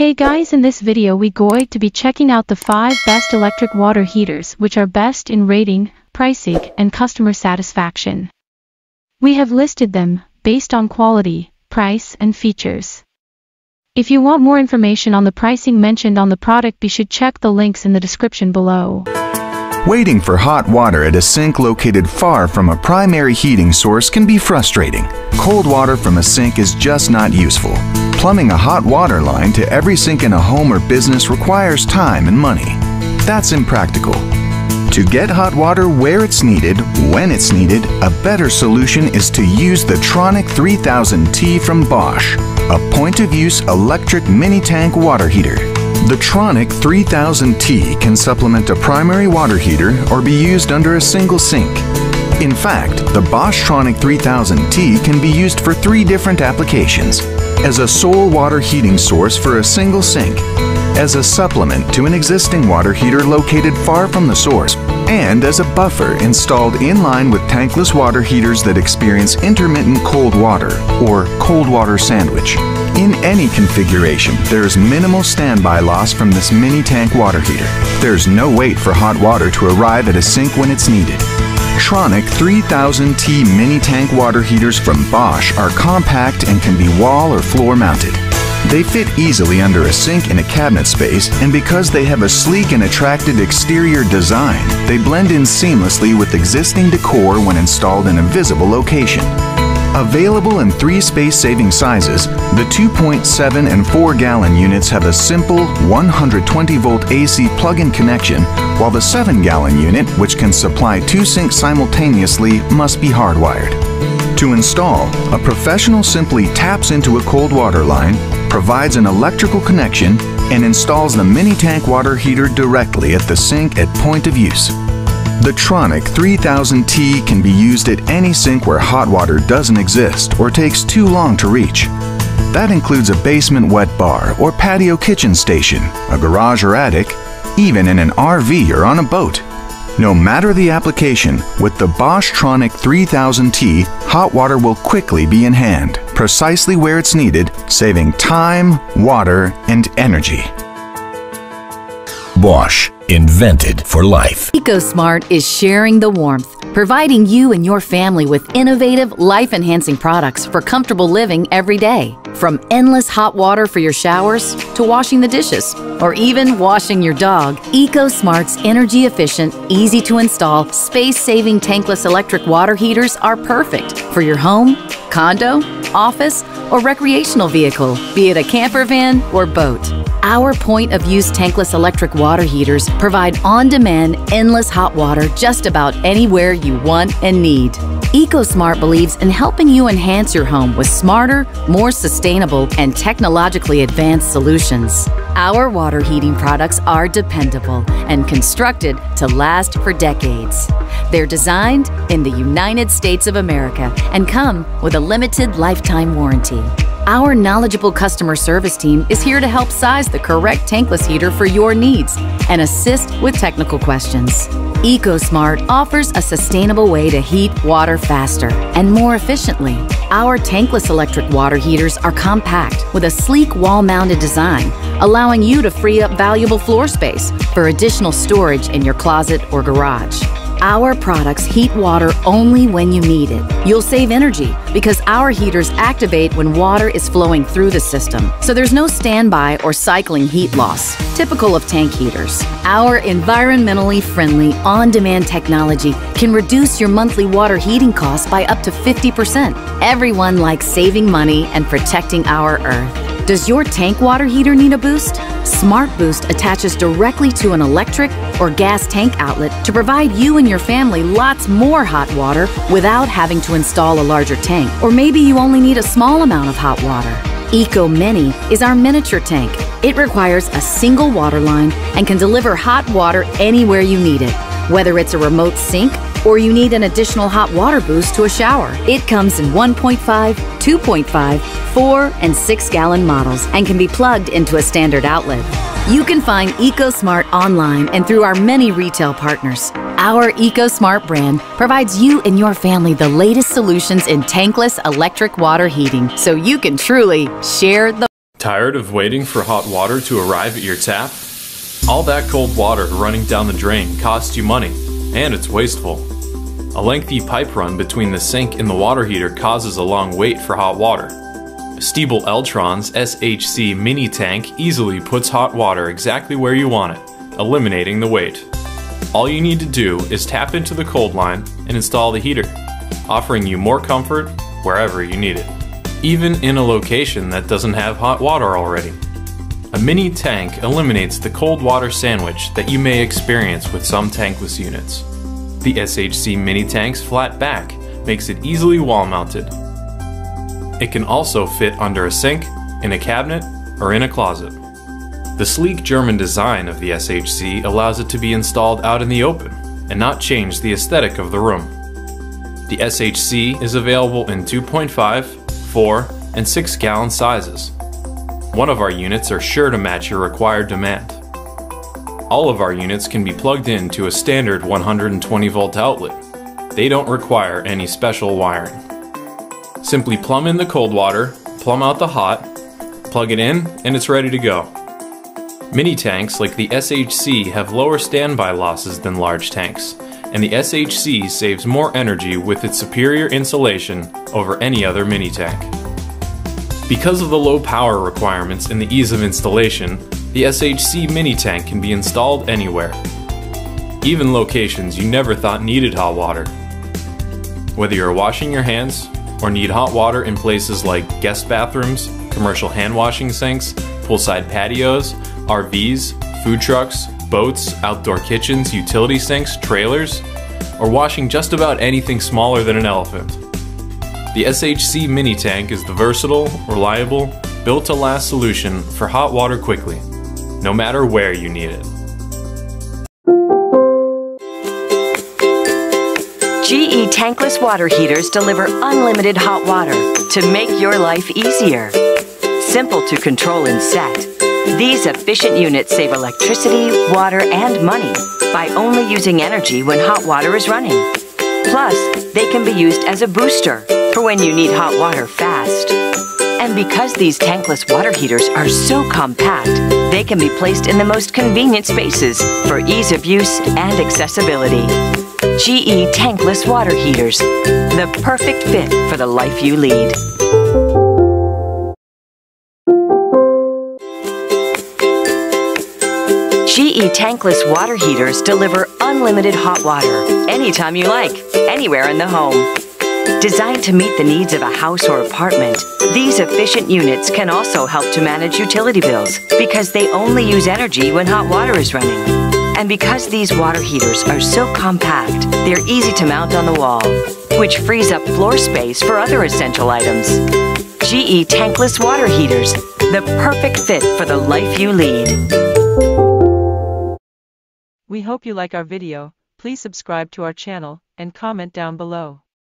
Hey guys in this video we going to be checking out the 5 best electric water heaters which are best in rating, pricing and customer satisfaction. We have listed them based on quality, price and features. If you want more information on the pricing mentioned on the product be should check the links in the description below. Waiting for hot water at a sink located far from a primary heating source can be frustrating. Cold water from a sink is just not useful. Plumbing a hot water line to every sink in a home or business requires time and money. That's impractical. To get hot water where it's needed, when it's needed, a better solution is to use the Tronic 3000T from Bosch, a point-of-use electric mini-tank water heater. The Tronic 3000T can supplement a primary water heater or be used under a single sink. In fact, the Bosch Tronic 3000T can be used for three different applications. As a sole water heating source for a single sink, as a supplement to an existing water heater located far from the source, and as a buffer installed in line with tankless water heaters that experience intermittent cold water or cold water sandwich. In any configuration, there is minimal standby loss from this mini tank water heater. There's no wait for hot water to arrive at a sink when it's needed. Tronic 3000T mini tank water heaters from Bosch are compact and can be wall or floor mounted. They fit easily under a sink in a cabinet space, and because they have a sleek and attractive exterior design, they blend in seamlessly with existing decor when installed in a visible location. Available in three space-saving sizes, the 2.7 and 4 gallon units have a simple 120 volt AC plug-in connection, while the 7 gallon unit, which can supply two sinks simultaneously, must be hardwired. To install, a professional simply taps into a cold water line, provides an electrical connection, and installs the mini tank water heater directly at the sink at point of use. The Tronic 3000T can be used at any sink where hot water doesn't exist or takes too long to reach. That includes a basement wet bar or patio kitchen station, a garage or attic, even in an RV or on a boat. No matter the application, with the Bosch Tronic 3000T, hot water will quickly be in hand, precisely where it's needed, saving time, water, and energy. Bosch, invented for life. EcoSmart is sharing the warmth, providing you and your family with innovative, life enhancing products for comfortable living every day. From endless hot water for your showers to washing the dishes or even washing your dog, EcoSmart's energy efficient, easy to install, space saving tankless electric water heaters are perfect for your home, condo, office, or recreational vehicle, be it a camper van or boat. Our point of use tankless electric water heaters provide on demand, endless hot water just about anywhere you want and need. EcoSmart believes in helping you enhance your home with smarter, more sustainable, and technologically advanced solutions. Our water heating products are dependable and constructed to last for decades. They're designed in the United States of America and come with a limited lifetime warranty. Our knowledgeable customer service team is here to help size the correct tankless heater for your needs and assist with technical questions. EcoSmart offers a sustainable way to heat water faster and more efficiently. Our tankless electric water heaters are compact with a sleek wall mounted design, allowing you to free up valuable floor space for additional storage in your closet or garage. Our products heat water only when you need it. You'll save energy because our heaters activate when water is flowing through the system, so there's no standby or cycling heat loss, typical of tank heaters. Our environmentally friendly, on demand technology can reduce your monthly water heating costs by up to 50%. Everyone likes saving money and protecting our Earth. Does your tank water heater need a boost? Smart Boost attaches directly to an electric or gas tank outlet to provide you and your family lots more hot water without having to install a larger tank. Or maybe you only need a small amount of hot water. Eco Mini is our miniature tank. It requires a single water line and can deliver hot water anywhere you need it, whether it's a remote sink or you need an additional hot water boost to a shower. It comes in 1.5, 2.5, 4, and 6 gallon models and can be plugged into a standard outlet. You can find EcoSmart online and through our many retail partners. Our EcoSmart brand provides you and your family the latest solutions in tankless electric water heating so you can truly share the Tired of waiting for hot water to arrive at your tap? All that cold water running down the drain costs you money, and it's wasteful. A lengthy pipe run between the sink and the water heater causes a long wait for hot water. Stiebel Eltron's SHC mini tank easily puts hot water exactly where you want it, eliminating the wait. All you need to do is tap into the cold line and install the heater, offering you more comfort wherever you need it even in a location that doesn't have hot water already. A mini tank eliminates the cold water sandwich that you may experience with some tankless units. The SHC mini tank's flat back makes it easily wall mounted. It can also fit under a sink, in a cabinet, or in a closet. The sleek German design of the SHC allows it to be installed out in the open and not change the aesthetic of the room. The SHC is available in 2.5, 4, and 6 gallon sizes. One of our units are sure to match your required demand. All of our units can be plugged in to a standard 120 volt outlet. They don't require any special wiring. Simply plumb in the cold water, plumb out the hot, plug it in, and it's ready to go. Mini tanks like the SHC have lower standby losses than large tanks, and the SHC saves more energy with its superior insulation over any other mini tank. Because of the low power requirements and the ease of installation, the SHC mini tank can be installed anywhere, even locations you never thought needed hot water. Whether you're washing your hands or need hot water in places like guest bathrooms, commercial hand washing sinks, poolside patios, RVs, food trucks, boats, outdoor kitchens, utility sinks, trailers, or washing just about anything smaller than an elephant. The SHC mini tank is the versatile, reliable, built to last solution for hot water quickly, no matter where you need it. GE tankless water heaters deliver unlimited hot water to make your life easier. Simple to control and set these efficient units save electricity, water, and money by only using energy when hot water is running. Plus, they can be used as a booster for when you need hot water fast. And because these tankless water heaters are so compact, they can be placed in the most convenient spaces for ease of use and accessibility. GE tankless water heaters, the perfect fit for the life you lead. GE tankless water heaters deliver unlimited hot water anytime you like, anywhere in the home. Designed to meet the needs of a house or apartment, these efficient units can also help to manage utility bills because they only use energy when hot water is running. And because these water heaters are so compact, they're easy to mount on the wall, which frees up floor space for other essential items. GE tankless water heaters, the perfect fit for the life you lead. We hope you like our video, please subscribe to our channel, and comment down below.